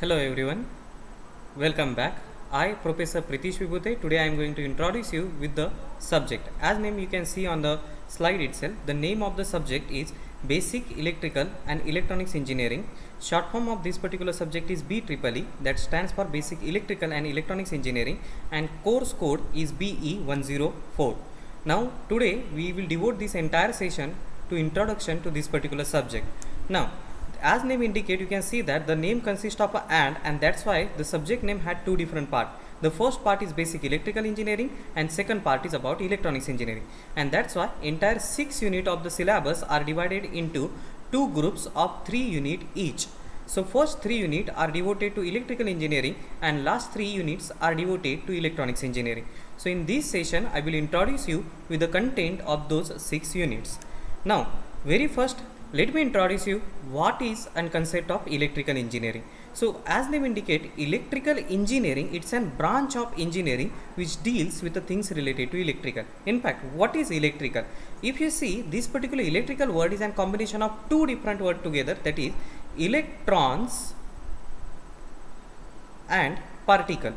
Hello everyone, welcome back. I, Professor Pritish Vibhute, today I am going to introduce you with the subject. As name you can see on the slide itself, the name of the subject is Basic Electrical and Electronics Engineering. Short form of this particular subject is BEEE that stands for Basic Electrical and Electronics Engineering and course code is BE104. Now today we will devote this entire session to introduction to this particular subject. Now as name indicate you can see that the name consists of a and and that's why the subject name had two different part. The first part is basic electrical engineering and second part is about electronics engineering. And that's why entire six unit of the syllabus are divided into two groups of three unit each. So first three unit are devoted to electrical engineering and last three units are devoted to electronics engineering. So in this session i will introduce you with the content of those six units. Now very first let me introduce you what is and concept of electrical engineering. So as name indicate electrical engineering it's a branch of engineering which deals with the things related to electrical. In fact what is electrical? If you see this particular electrical word is a combination of two different words together that is electrons and particle.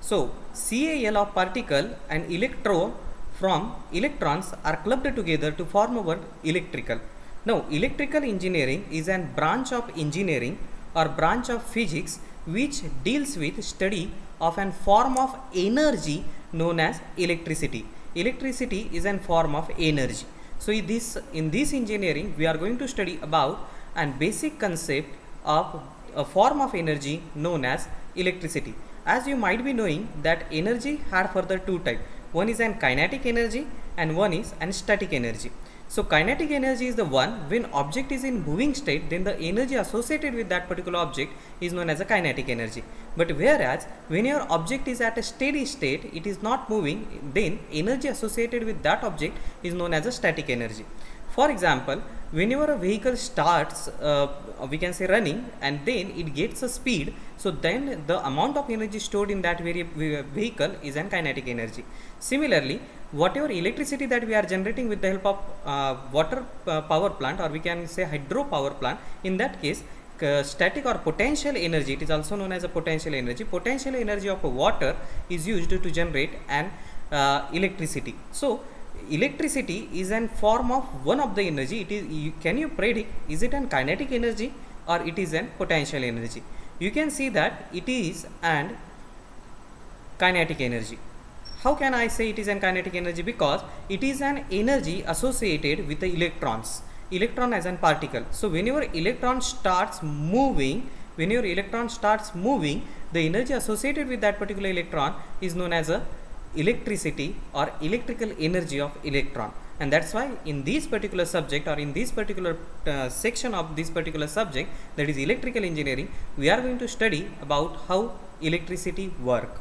So cal of particle and electro from electrons are clubbed together to form a word electrical. Now, electrical engineering is a branch of engineering or branch of physics which deals with study of an form of energy known as electricity. Electricity is a form of energy. So, in this, in this engineering, we are going to study about a basic concept of a form of energy known as electricity. As you might be knowing that energy had further two types one is an kinetic energy and one is an static energy. So kinetic energy is the one when object is in moving state then the energy associated with that particular object is known as a kinetic energy. But whereas when your object is at a steady state it is not moving then energy associated with that object is known as a static energy. For example, whenever a vehicle starts, uh, we can say running and then it gets a speed, so then the amount of energy stored in that vehicle is an kinetic energy. Similarly, whatever electricity that we are generating with the help of uh, water uh, power plant or we can say hydro power plant, in that case, uh, static or potential energy, it is also known as a potential energy. Potential energy of a water is used to generate an uh, electricity. So, electricity is an form of one of the energy. It is you, can you predict is it an kinetic energy or it is an potential energy? You can see that it is an kinetic energy. How can i say it is an kinetic energy? Because it is an energy associated with the electrons. Electron as an particle. So whenever electron starts moving when your electron starts moving the energy associated with that particular electron is known as a electricity or electrical energy of electron. And that's why in this particular subject or in this particular uh, section of this particular subject that is electrical engineering we are going to study about how electricity work.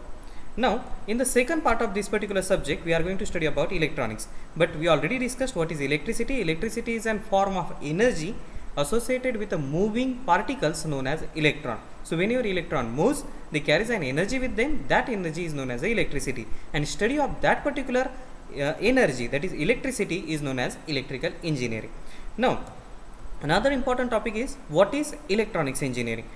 Now in the second part of this particular subject we are going to study about electronics. But we already discussed what is electricity. Electricity is a form of energy associated with the moving particles known as electron so when your electron moves, they carries an energy with them. That energy is known as electricity. And study of that particular uh, energy, that is electricity, is known as electrical engineering. Now, another important topic is what is electronics engineering?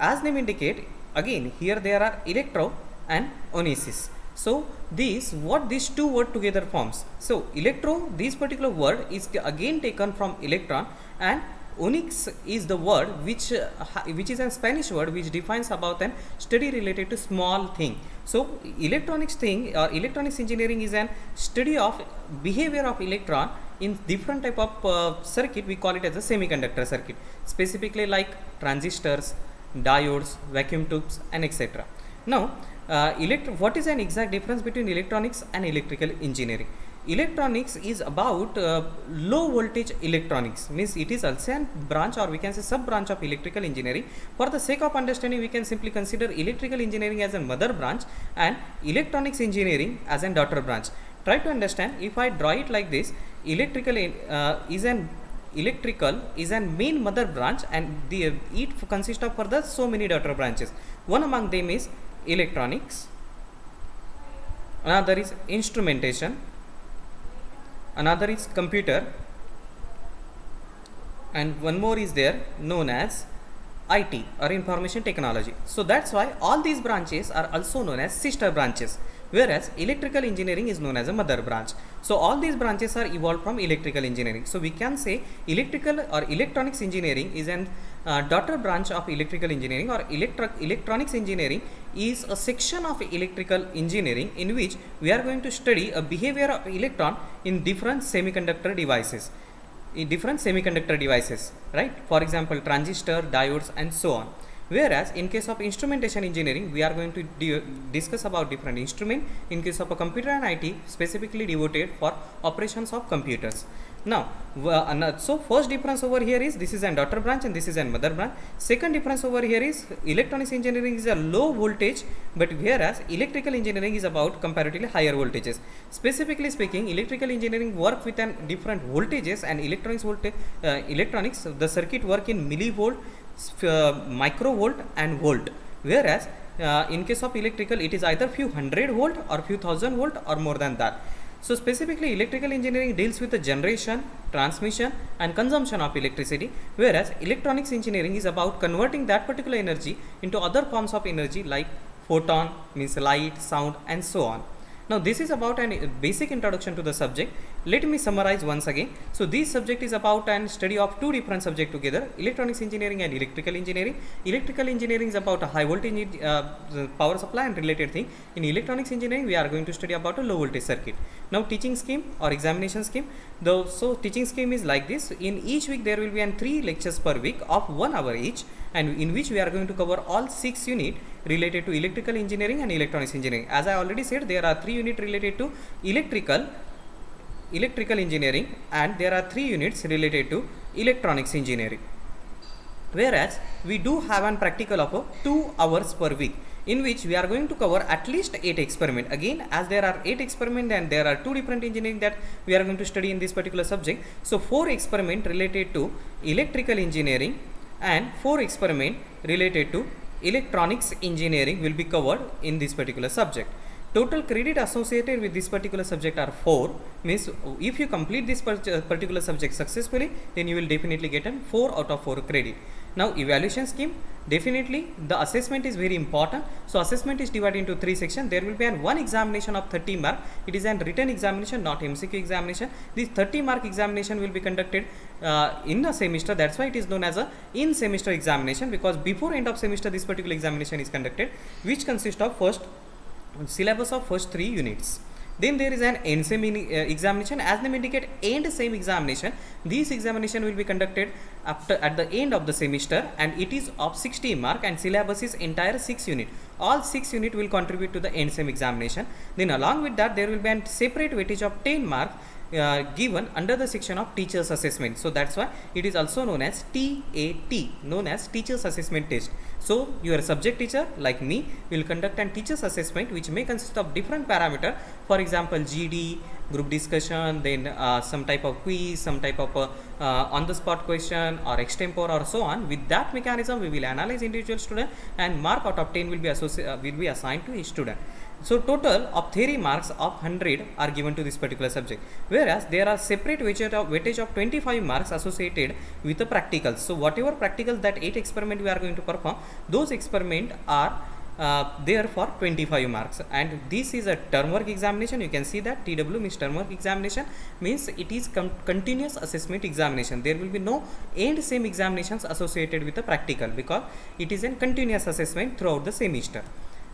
As name indicate, again here there are electro and onesis. So these what these two word together forms. So electro, this particular word is again taken from electron and Onyx is the word which uh, which is a Spanish word which defines about an study related to small thing. So electronics thing or uh, electronics engineering is an study of behavior of electron in different type of uh, circuit. We call it as a semiconductor circuit, specifically like transistors, diodes, vacuum tubes, and etc. Now, uh, what is an exact difference between electronics and electrical engineering? Electronics is about uh, low voltage electronics. Means it is also a branch or we can say sub branch of electrical engineering. For the sake of understanding we can simply consider electrical engineering as a mother branch and electronics engineering as a daughter branch. Try to understand if i draw it like this electrical uh, is an electrical is a main mother branch and the uh, it consists of further so many daughter branches. One among them is electronics. Another is instrumentation another is computer. And one more is there known as IT or information technology. So that's why all these branches are also known as sister branches whereas electrical engineering is known as a mother branch. So all these branches are evolved from electrical engineering. So we can say electrical or electronics engineering is an uh, daughter branch of electrical engineering or electro electronics engineering is a section of electrical engineering in which we are going to study a behavior of electron in different semiconductor devices in different semiconductor devices right? For example transistor diodes and so on. Whereas in case of instrumentation engineering we are going to discuss about different instrument in case of a computer and IT specifically devoted for operations of computers now uh, so first difference over here is this is an daughter branch and this is an mother branch. Second difference over here is electronics engineering is a low voltage but whereas electrical engineering is about comparatively higher voltages. Specifically speaking electrical engineering work with an different voltages and electronics voltage uh, electronics the circuit work in millivolt uh, microvolt and volt. Whereas uh, in case of electrical it is either few hundred volt or few thousand volt or more than that so specifically electrical engineering deals with the generation, transmission and consumption of electricity whereas electronics engineering is about converting that particular energy into other forms of energy like photon means light, sound and so on. Now this is about a basic introduction to the subject. Let me summarize once again. So this subject is about an study of two different subjects together, electronics engineering and electrical engineering. Electrical engineering is about a high voltage uh, power supply and related thing. In electronics engineering, we are going to study about a low voltage circuit. Now teaching scheme or examination scheme. Though, so teaching scheme is like this. In each week, there will be an three lectures per week of one hour each and in which we are going to cover all six units related to electrical engineering and electronics engineering. As I already said, there are three units related to electrical electrical engineering and there are three units related to electronics engineering. Whereas we do have an practical of 2 hours per week in which we are going to cover at least 8 experiment again as there are 8 experiment and there are two different engineering that we are going to study in this particular subject so 4 experiment related to electrical engineering and 4 experiment related to electronics engineering will be covered in this particular subject. Total credit associated with this particular subject are 4 means if you complete this particular subject successfully then you will definitely get an 4 out of 4 credit. Now evaluation scheme definitely the assessment is very important. So assessment is divided into three sections. There will be an one examination of 30 mark. It is an written examination not MCQ examination. This 30 mark examination will be conducted uh, in a semester. That's why it is known as a in semester examination because before end of semester this particular examination is conducted which consists of first syllabus of first three units. Then there is an end sem uh, examination. As name indicate, end sem examination. This examination will be conducted after at the end of the semester, and it is of 60 mark and syllabus is entire 6 unit. All 6 unit will contribute to the end sem examination. Then along with that, there will be a separate weightage of 10 mark uh, given under the section of teachers assessment so that's why it is also known as TAT known as teachers assessment test so your subject teacher like me. Will conduct an teachers assessment which may consist of different parameter. For example GD group discussion then uh, some type of quiz some type of uh, uh, on the spot question or extempore or so on. With that mechanism we will analyze individual student and mark out of 10 will be associated uh, will be assigned to each student. So total of theory marks of 100 are given to this particular subject. Whereas there are separate weightage of, weightage of 25 marks associated with the practicals. So whatever practicals that 8 experiment we are going to perform those experiment are uh, there for 25 marks. And this is a term work examination. You can see that TW means term work examination means it is continuous assessment examination. There will be no end sem examinations associated with the practical because it is a continuous assessment throughout the semester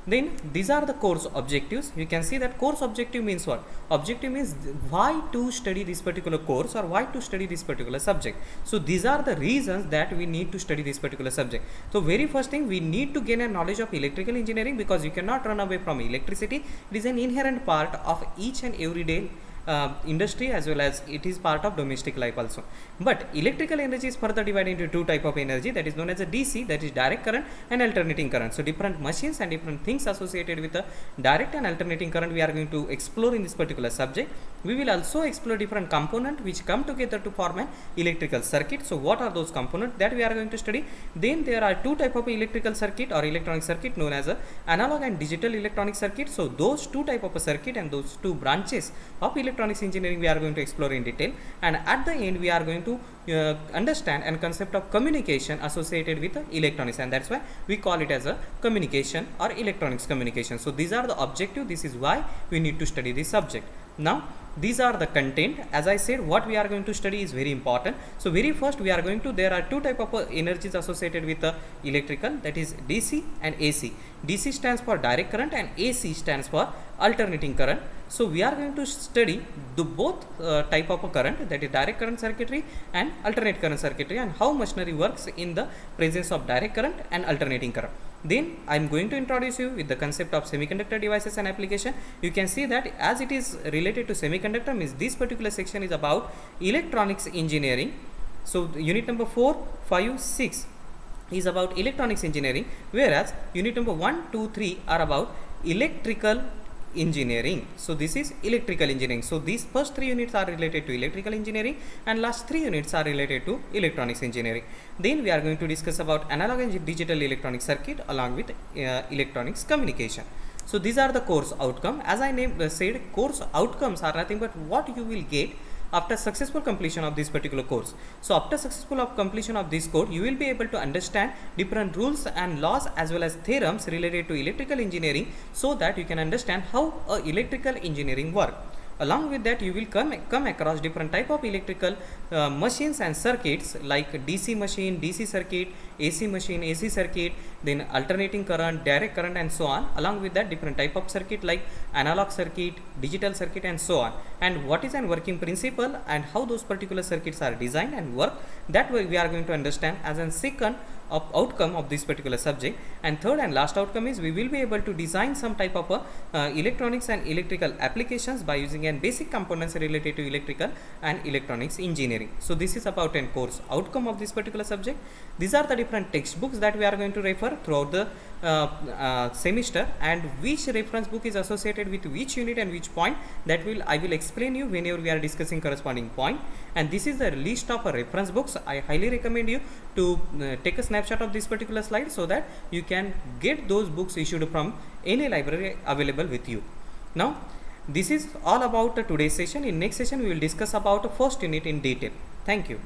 then these are the course objectives. You can see that course objective means what? Objective means why to study this particular course or why to study this particular subject. So these are the reasons that we need to study this particular subject. So very first thing we need to gain a knowledge of electrical engineering because you cannot run away from electricity. It is an inherent part of each and every day uh, industry as well as it is part of domestic life also. But electrical energy is further divided into two type of energy that is known as a dc that is direct current and alternating current. So different machines and different things associated with the direct and alternating current we are going to explore in this particular subject. We will also explore different component which come together to form an electrical circuit. So what are those components that we are going to study? Then there are two type of electrical circuit or electronic circuit known as a analog and digital electronic circuit. So those two type of a circuit and those two branches of electronics engineering we are going to explore in detail. And at the end we are going to uh, understand and concept of communication associated with uh, electronics. And that's why we call it as a communication or electronics communication. So these are the objective. This is why we need to study this subject. Now these are the content. As i said what we are going to study is very important. So very first we are going to there are two type of uh, energies associated with the electrical. That is dc and ac dc stands for direct current and ac stands for alternating current so we are going to study the both uh, type of a current that is direct current circuitry and alternate current circuitry and how machinery works in the presence of direct current and alternating current. Then i am going to introduce you with the concept of semiconductor devices and application. You can see that as it is related to semiconductor means this particular section is about electronics engineering. So unit number 4 5 6 is about electronics engineering whereas unit number 1 2 3 are about electrical engineering. So this is electrical engineering. So these first three units are related to electrical engineering and last three units are related to electronics engineering. Then we are going to discuss about analog and digital electronic circuit along with uh, electronics communication. So these are the course outcome. As i named, uh, said course outcomes are nothing but what you will get after successful completion of this particular course. So after successful of completion of this course, you will be able to understand different rules and laws as well as theorems related to electrical engineering so that you can understand how uh, electrical engineering work along with that you will come come across different type of electrical uh, machines and circuits like dc machine dc circuit ac machine ac circuit then alternating current direct current and so on. Along with that different type of circuit like analog circuit digital circuit and so on. And what is an working principle and how those particular circuits are designed and work that way we are going to understand as a second of outcome of this particular subject. And third and last outcome is we will be able to design some type of a, uh, electronics and electrical applications by using an basic components related to electrical and electronics engineering. So this is about an course outcome of this particular subject. These are the different textbooks that we are going to refer throughout the uh, uh, semester and which reference book is associated with which unit and which point that will I will explain you whenever we are discussing corresponding point. And this is the list of reference books. I highly recommend you to uh, take a snapshot of this particular slide so that you can get those books issued from any library available with you. Now this is all about today's session. In next session we will discuss about first unit in detail. Thank you